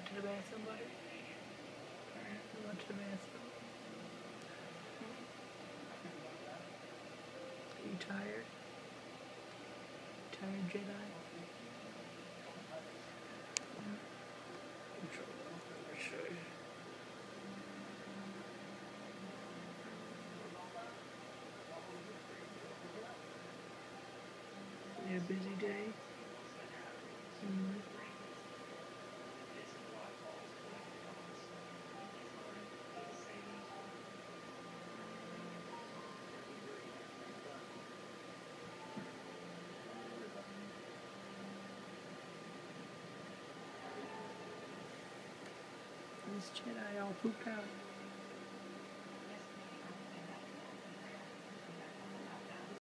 to the bathroom, buddy? Went to the bathroom? Are you tired? Tired, Jedi? Jedi all pooped out.